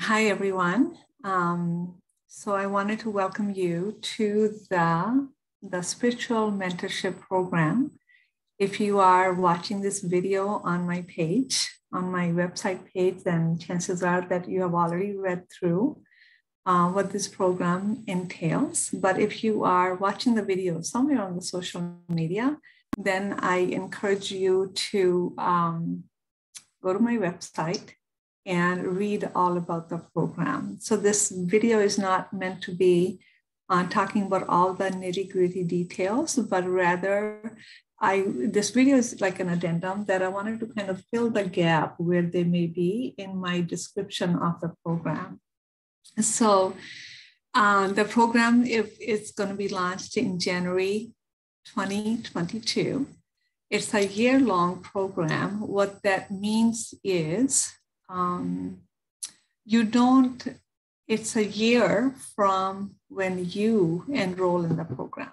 Hi, everyone. Um, so I wanted to welcome you to the, the Spiritual Mentorship Program. If you are watching this video on my page, on my website page, then chances are that you have already read through uh, what this program entails. But if you are watching the video somewhere on the social media, then I encourage you to um, go to my website and read all about the program. So this video is not meant to be uh, talking about all the nitty gritty details, but rather I this video is like an addendum that I wanted to kind of fill the gap where they may be in my description of the program. So uh, the program if it's going to be launched in January 2022. It's a year long program. What that means is um, you don't, it's a year from when you enroll in the program.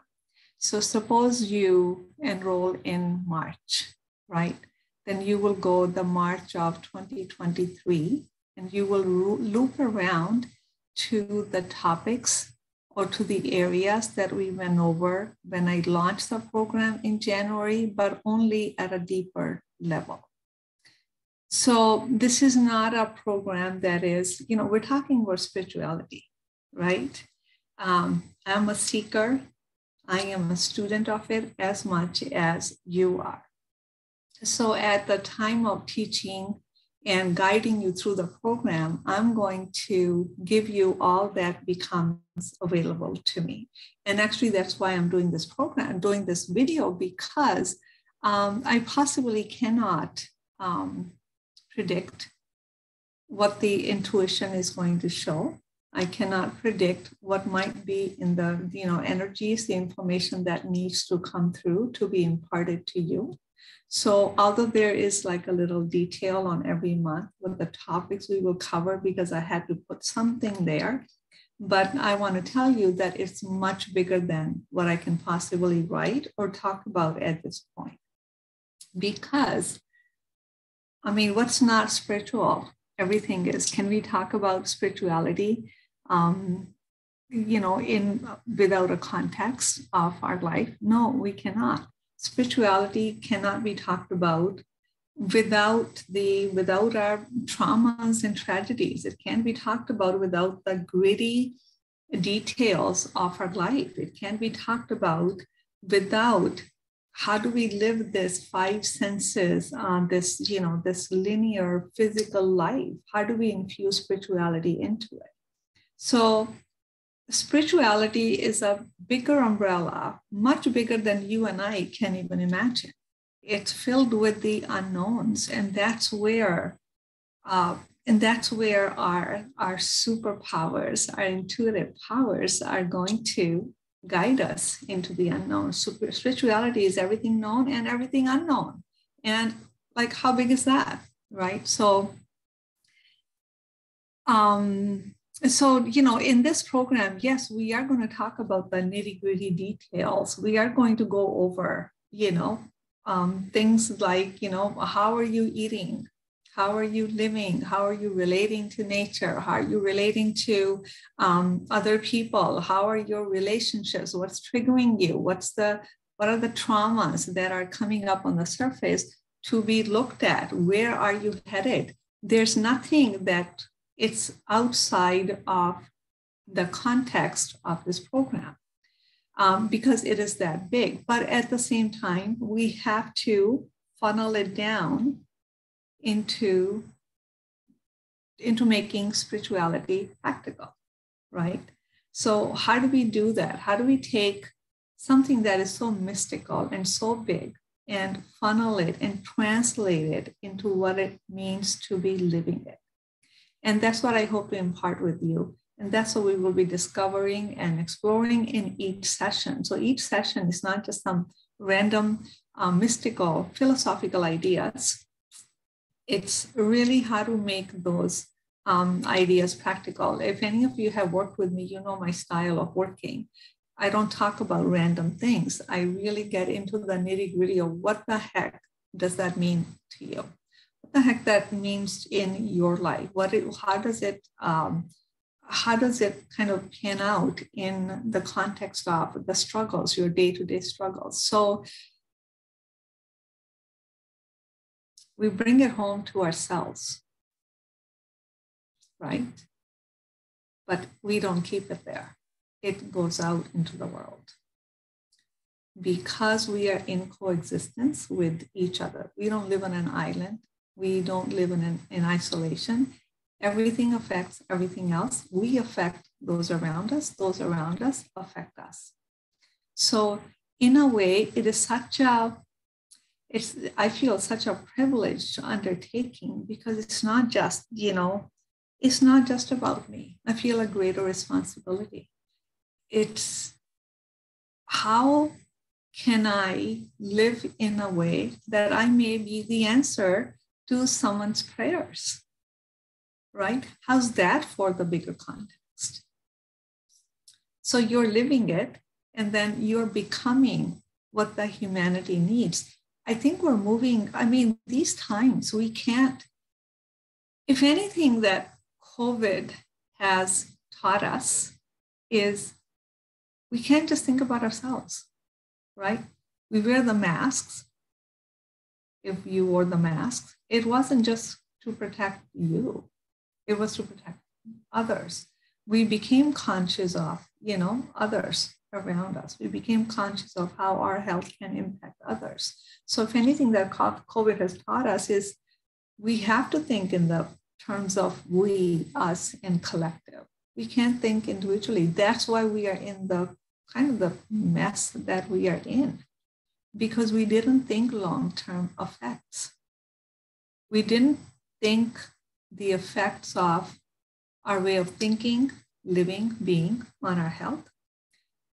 So suppose you enroll in March, right? Then you will go the March of 2023 and you will loop around to the topics or to the areas that we went over when I launched the program in January, but only at a deeper level. So this is not a program that is, you know, we're talking about spirituality, right? Um, I'm a seeker. I am a student of it as much as you are. So at the time of teaching and guiding you through the program, I'm going to give you all that becomes available to me. And actually, that's why I'm doing this program, doing this video, because um, I possibly cannot um, predict what the intuition is going to show. I cannot predict what might be in the you know energies, the information that needs to come through to be imparted to you. So although there is like a little detail on every month what the topics we will cover because I had to put something there, but I want to tell you that it's much bigger than what I can possibly write or talk about at this point. Because I mean, what's not spiritual? Everything is. Can we talk about spirituality? Um, you know, in without a context of our life? No, we cannot. Spirituality cannot be talked about without the without our traumas and tragedies. It can't be talked about without the gritty details of our life. It can't be talked about without how do we live this five senses on this you know this linear physical life? How do we infuse spirituality into it? So spirituality is a bigger umbrella much bigger than you and i can even imagine. It's filled with the unknowns and that's where uh, and that's where our our superpowers our intuitive powers are going to guide us into the unknown. Super, spirituality is everything known and everything unknown. And like, how big is that? Right. So, um, so you know, in this program, yes, we are going to talk about the nitty gritty details. We are going to go over, you know, um, things like, you know, how are you eating? How are you living? How are you relating to nature? How are you relating to um, other people? How are your relationships? What's triggering you? What's the what are the traumas that are coming up on the surface to be looked at? Where are you headed? There's nothing that it's outside of the context of this program um, because it is that big. But at the same time, we have to funnel it down into into making spirituality practical right? So how do we do that? How do we take something that is so mystical and so big and funnel it and translate it into what it means to be living it? And that's what i hope to impart with you. And that's what we will be discovering and exploring in each session. So each session is not just some random uh, mystical philosophical ideas it's really how to make those um, ideas practical. If any of you have worked with me, you know my style of working. I don't talk about random things. I really get into the nitty gritty of what the heck does that mean to you? what the heck that means in your life. What it, how does it um, how does it kind of pan out in the context of the struggles, your day-to-day struggles? So we bring it home to ourselves, right? But we don't keep it there. It goes out into the world. Because we are in coexistence with each other, we don't live on an island, we don't live in, an, in isolation. Everything affects everything else. We affect those around us, those around us affect us. So, in a way, it is such a it's i feel such a privileged undertaking because it's not just you know it's not just about me. I feel a greater responsibility. It's how can i live in a way that i may be the answer to someone's prayers right? How's that for the bigger context? So you're living it and then you're becoming what the humanity needs I think we're moving. I mean, these times we can't, if anything that COVID has taught us is we can't just think about ourselves, right? We wear the masks. If you wore the masks, it wasn't just to protect you, it was to protect others. We became conscious of, you know, others around us. We became conscious of how our health can impact others. So, if anything that COVID has taught us is we have to think in the terms of we, us, and collective. We can't think individually. That's why we are in the kind of the mess that we are in, because we didn't think long term effects. We didn't think the effects of our way of thinking, living, being on our health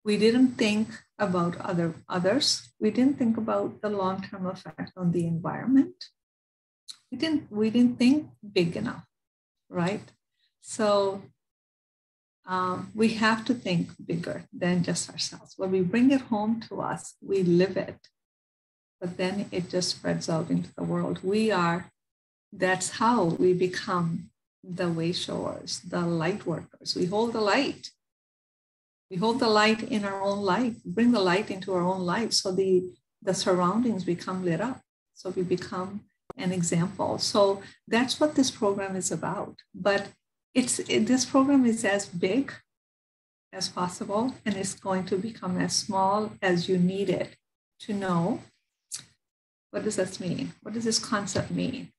we didn't think about other others. We didn't think about the long-term effect on the environment. We didn't we didn't think big enough right? So um, we have to think bigger than just ourselves. When we bring it home to us we live it. But then it just spreads out into the world. We are that's how we become the way showers the light workers. We hold the light we hold the light in our own life, bring the light into our own life so the, the surroundings become lit up. So we become an example. So that's what this program is about. But it's it, this program is as big as possible and it's going to become as small as you need it to know what does this mean? What does this concept mean?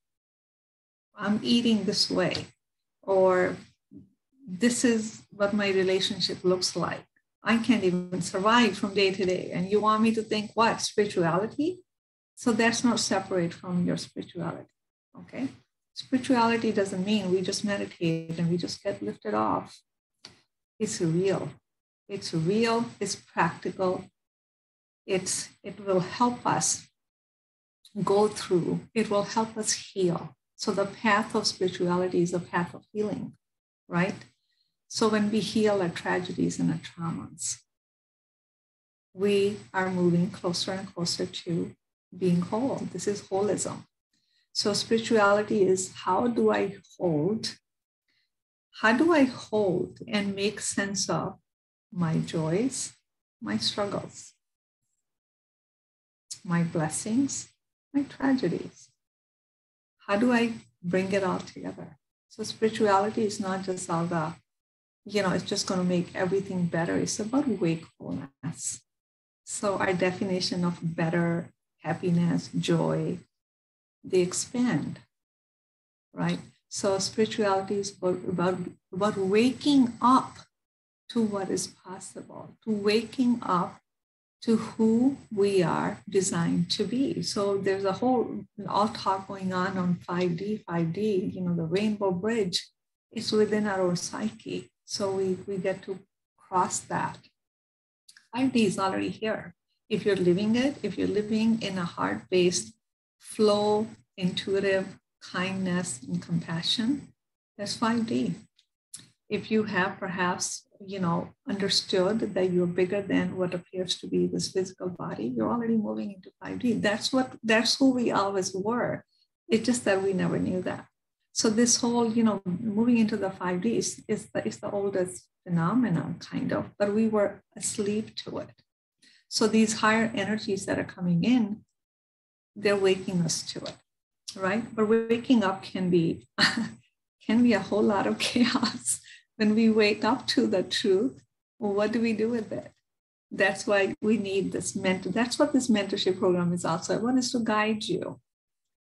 I'm eating this way, or this is what my relationship looks like. I can't even survive from day to day. And you want me to think what? Spirituality? So that's not separate from your spirituality. Okay. Spirituality doesn't mean we just meditate and we just get lifted off. It's real. It's real, it's practical. It's it will help us go through, it will help us heal. So the path of spirituality is a path of healing, right? So when we heal our tragedies and our traumas, we are moving closer and closer to being whole. This is holism. So spirituality is how do I hold? How do I hold and make sense of my joys, my struggles, my blessings, my tragedies? How do I bring it all together? So spirituality is not just all the you know, it's just going to make everything better. It's about wakefulness. So our definition of better, happiness, joy, they expand, right? So spirituality is about, about, waking up to what is possible, to waking up to who we are designed to be. So there's a whole all talk going on on 5D, 5D, you know, the rainbow bridge is within our own psyche. So we, we get to cross that. 5D is already here. If you're living it, if you're living in a heart based flow, intuitive kindness and compassion, that's 5D. If you have perhaps, you know, understood that you're bigger than what appears to be this physical body, you're already moving into 5D. That's what that's who we always were. It's just that we never knew that. So this whole, you know, moving into the 5D is, is, the, is the oldest phenomenon, kind of, but we were asleep to it. So these higher energies that are coming in, they're waking us to it, right? But waking up can be can be a whole lot of chaos. When we wake up to the truth, what do we do with it? That's why we need this mentor. That's what this mentorship program is also. I want us to guide you,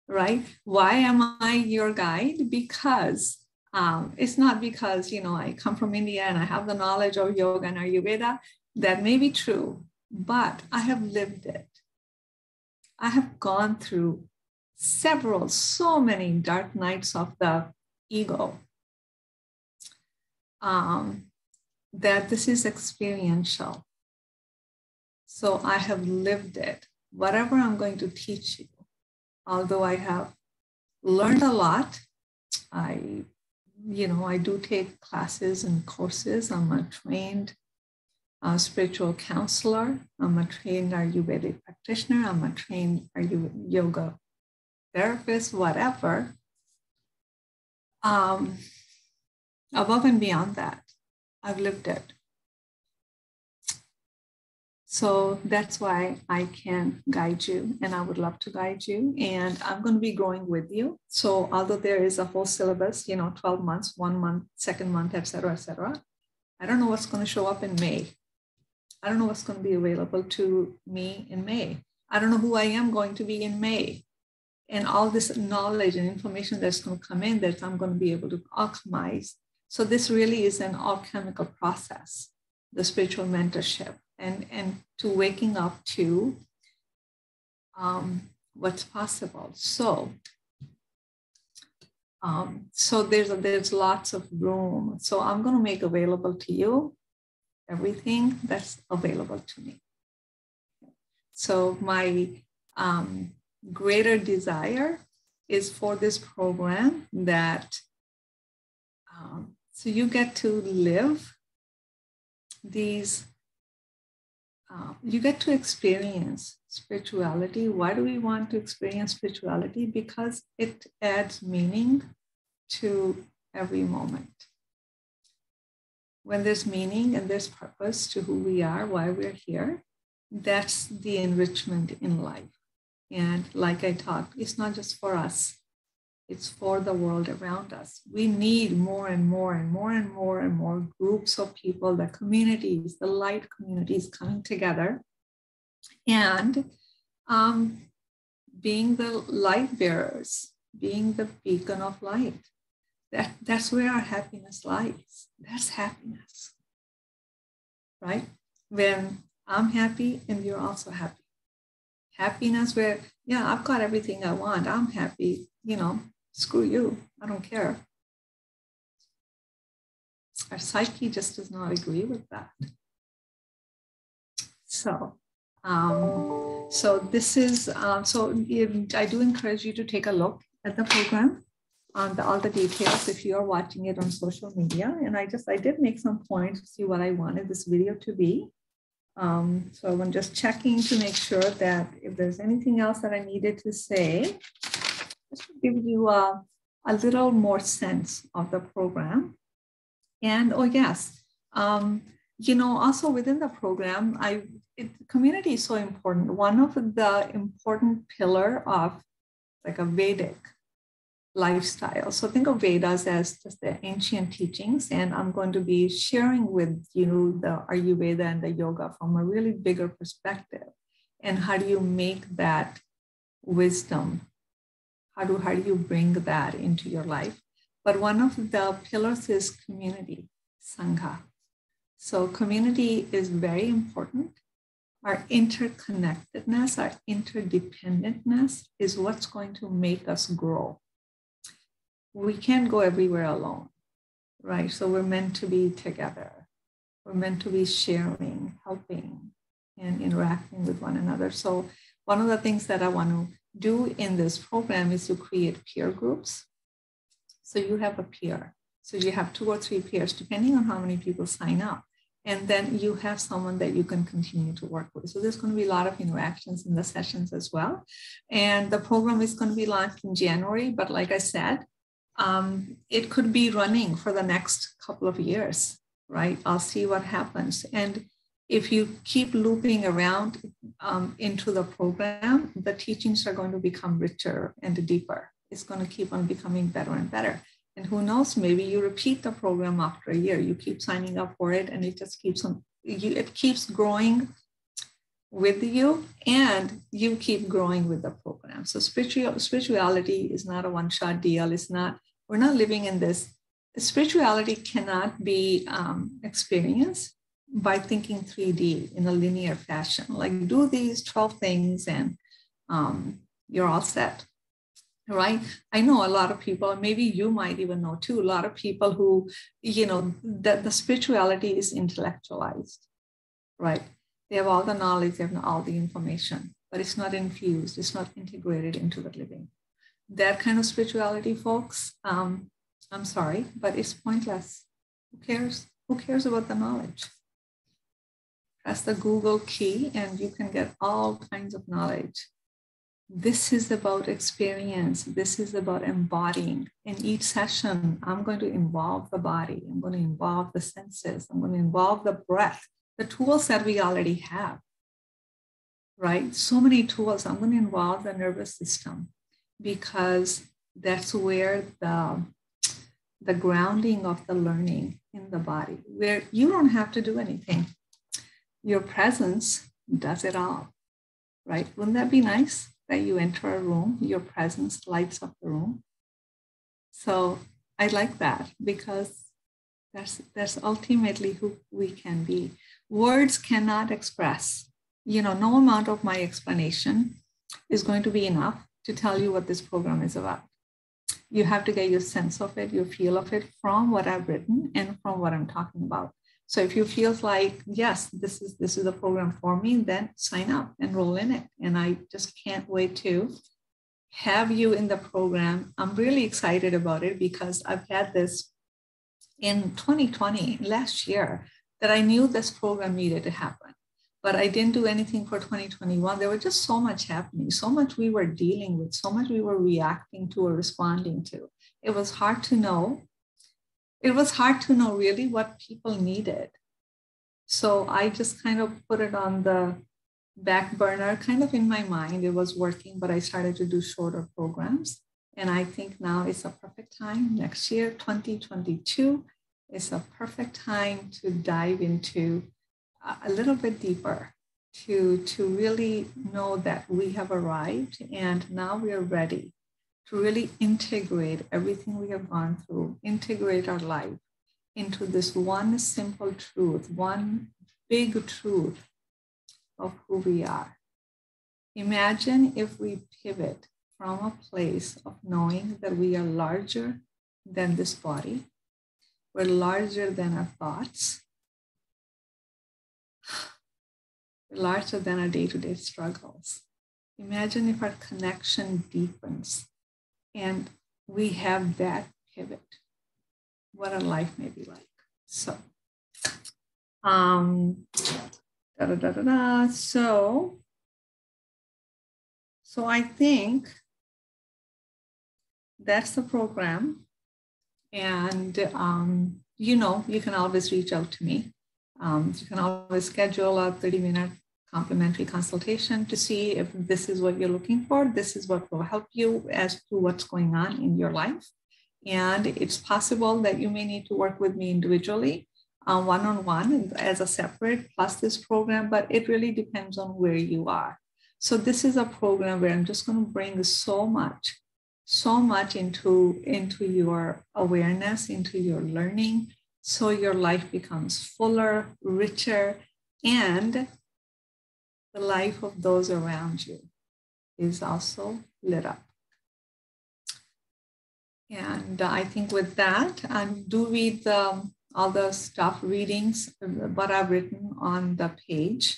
right? Why am I your guide? Because um, it's not because you know I come from India and I have the knowledge of yoga and Ayurveda. That may be true, but I have lived it. I have gone through several, so many dark nights of the ego. Um, that this is experiential. So I have lived it. Whatever I'm going to teach you, although I have learned a lot, I, you know, I do take classes and courses. I'm a trained uh, spiritual counselor. I'm a trained Ayurvedic practitioner. I'm a trained Ayurvedic yoga therapist, whatever. Um, above and beyond that, I've lived it. So that's why I can guide you and I would love to guide you. And I'm going to be growing with you. So although there is a whole syllabus, you know, 12 months, one month, second month, et cetera, et cetera, I don't know what's going to show up in May. I don't know what's going to be available to me in May. I don't know who I am going to be in May and all this knowledge and information that's going to come in that I'm going to be able to alchemize. So this really is an alchemical process, the spiritual mentorship, and and to waking up to um, what's possible. So. Um, so there's there's lots of room. So I'm going to make available to you everything that's available to me. So my um, greater desire is for this program that um, so you get to live these uh, you get to experience spirituality. Why do we want to experience spirituality? Because it adds meaning to every moment. When there's meaning and there's purpose to who we are why we're here that's the enrichment in life. And like I talked, it's not just for us, it's for the world around us. We need more and more and more and more and more groups of people, the communities, the light communities coming together and um, being the light bearers, being the beacon of light. That, that's where our happiness lies. That's happiness, right? When I'm happy and you're also happy happiness where, yeah, I've got everything I want. I'm happy. You know, screw you. I don't care. Our psyche just does not agree with that. So, um, so this is, um, so I do encourage you to take a look at the program on the, all the details if you are watching it on social media. And I just, I did make some points to see what I wanted this video to be. Um, so I'm just checking to make sure that if there's anything else that I needed to say, just to give you a, a little more sense of the program. And oh yes, um, you know, also within the program, I it, community is so important. One of the important pillar of like a Vedic lifestyle. So think of Vedas as just the ancient teachings, and I'm going to be sharing with you the Ayurveda and the yoga from a really bigger perspective. And how do you make that wisdom? How do, how do you bring that into your life? But one of the pillars is community, Sangha. So community is very important. Our interconnectedness, our interdependentness is what's going to make us grow we can't go everywhere alone, right? So we're meant to be together. We're meant to be sharing, helping, and interacting with one another. So one of the things that I want to do in this program is to create peer groups. So you have a peer. So you have two or three peers, depending on how many people sign up. and then you have someone that you can continue to work with. So there's going to be a lot of interactions in the sessions as well. And the program is going to be launched in January, but like I said, um, it could be running for the next couple of years, right? I'll see what happens. And if you keep looping around um, into the program, the teachings are going to become richer and deeper. It's going to keep on becoming better and better. And who knows, maybe you repeat the program after a year. You keep signing up for it and it just keeps on, you, it keeps growing with you and you keep growing with the program. So spiritual, spirituality is not a one-shot deal. It's not, we're not living in this. Spirituality cannot be um, experienced by thinking 3D in a linear fashion. Like do these 12 things and um, you're all set right? I know a lot of people maybe you might even know too a lot of people who you know that the spirituality is intellectualized right? They have all the knowledge they have all the information but it's not infused it's not integrated into the living. That kind of spirituality folks um, i'm sorry but it's pointless. Who cares? Who cares about the knowledge press the google key and you can get all kinds of knowledge this is about experience. This is about embodying. In each session, I'm going to involve the body. I'm going to involve the senses. I'm going to involve the breath, the tools that we already have, right? So many tools. I'm going to involve the nervous system because that's where the, the grounding of the learning in the body, where you don't have to do anything. Your presence does it all, right? Wouldn't that be nice? that you enter a room, your presence lights up the room. So I like that because that's that's ultimately who we can be. Words cannot express. You know, no amount of my explanation is going to be enough to tell you what this program is about. You have to get your sense of it, your feel of it from what I've written and from what I'm talking about. So if you feel like, yes, this is this is a program for me, then sign up, enroll in it. And I just can't wait to have you in the program. I'm really excited about it because I've had this in 2020, last year, that I knew this program needed to happen. But I didn't do anything for 2021. There was just so much happening, so much we were dealing with, so much we were reacting to or responding to. It was hard to know it was hard to know really what people needed. So I just kind of put it on the back burner, kind of in my mind. It was working, but I started to do shorter programs. And I think now is a perfect time. Next year, 2022, is a perfect time to dive into a little bit deeper to, to really know that we have arrived and now we are ready to really integrate everything we have gone through, integrate our life into this one simple truth, one big truth of who we are. Imagine if we pivot from a place of knowing that we are larger than this body, we're larger than our thoughts, larger than our day to day struggles. Imagine if our connection deepens and we have that pivot, what a life may be like. So, um, da, da, da, da, da. So, so I think that's the program. And, um, you know, you can always reach out to me. Um, you can always schedule a 30 minute complimentary consultation to see if this is what you're looking for. This is what will help you as to what's going on in your life. And it's possible that you may need to work with me individually, one on one as a separate plus this program, but it really depends on where you are. So, this is a program where I'm just going to bring so much, so much into, into your awareness, into your learning, so your life becomes fuller, richer, and the life of those around you is also lit up. And I think with that, um, do read the, all the stuff readings, what I've written on the page,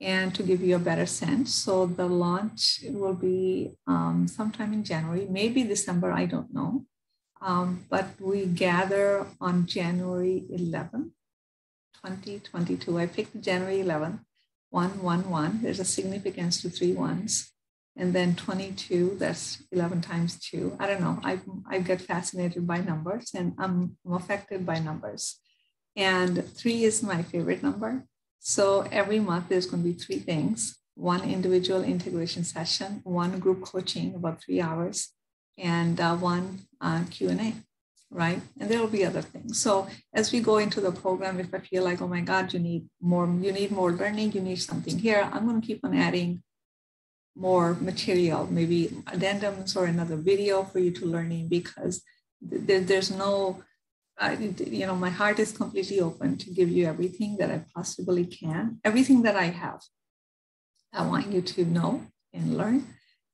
and to give you a better sense. So the launch will be um, sometime in January, maybe December, I don't know. Um, but we gather on January 11th 2022. I picked January 11th, 111. There's a significance to three ones. And then 22, that's 11 times two. I don't know. I, I get fascinated by numbers and I'm, I'm affected by numbers. And three is my favorite number. So every month there's going to be three things one individual integration session, one group coaching, about three hours, and uh, one uh, Q&A, right? And there will be other things. So as we go into the program, if I feel like, oh my God, you need more, you need more learning, you need something here, I'm going to keep on adding more material, maybe addendums or another video for you to learn in because th- there's no, uh, you know, my heart is completely open to give you everything that I possibly can, everything that I have. I want you to know and learn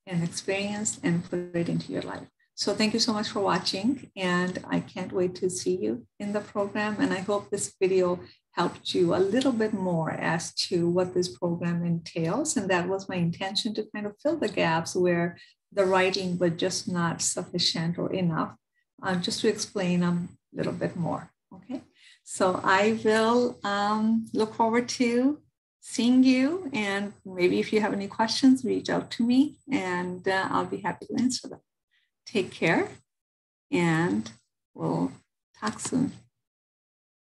and experience and put it into your life. So thank you so much for watching and I can't wait to see you in the program. And I hope this video helped you a little bit more as to what this program entails. And that was my intention to kind of fill the gaps where the writing was just not sufficient or enough, uh, just to explain a little bit more. Okay. So I will um, look forward to seeing you. And maybe if you have any questions, reach out to me and uh, I'll be happy to answer them. Take care and we'll talk soon.